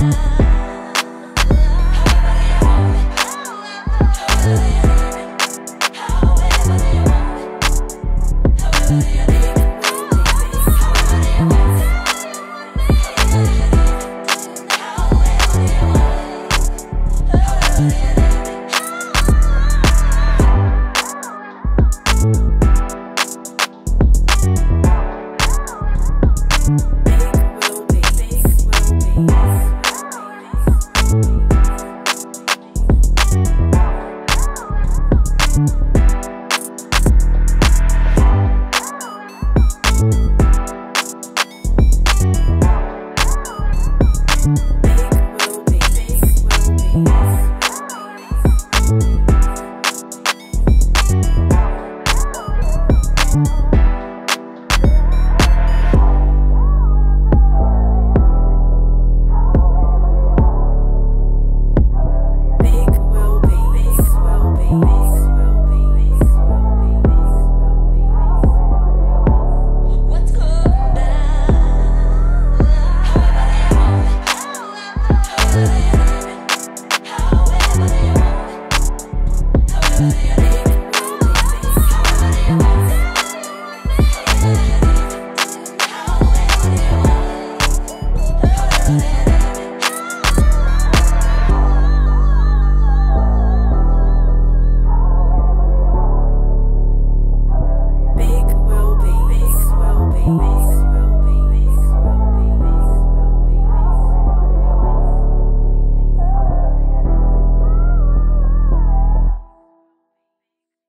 time.